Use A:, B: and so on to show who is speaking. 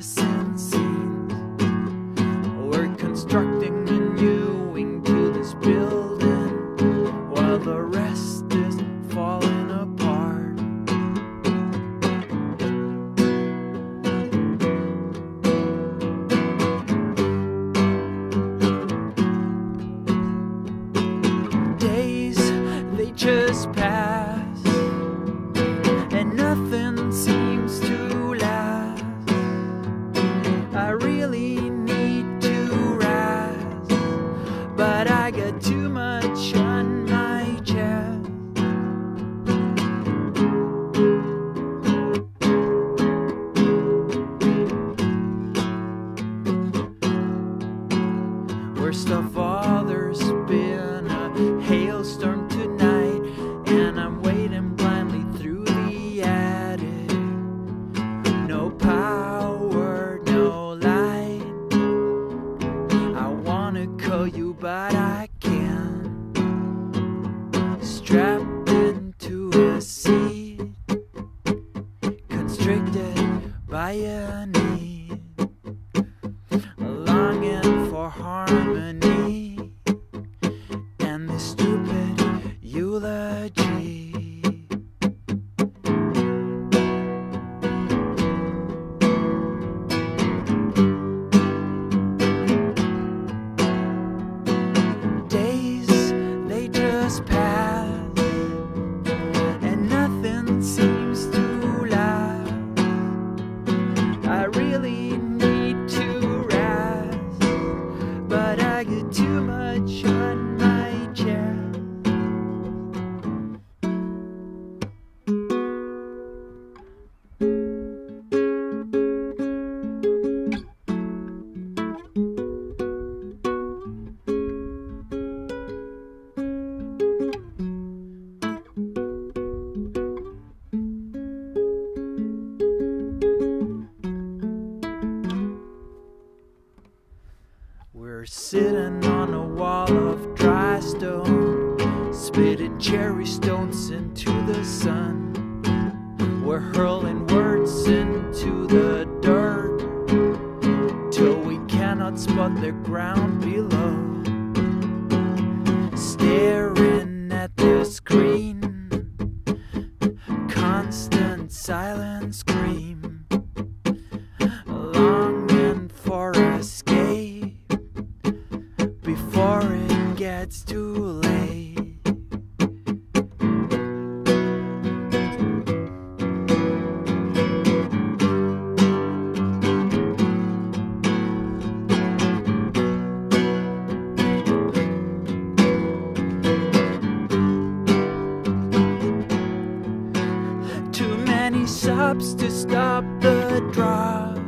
A: listen. touch on my chest. Worst of all, there's been a hailstorm tonight, and I'm waiting blindly through the attic. No power, no light. I wanna call you, but I restricted by a need, longing for harmony, and the stupid eulogy. too much. Sitting on a wall of dry stone, spitting cherry stones into the sun. We're hurling words into the dirt till we cannot spot the ground many subs to stop the drop.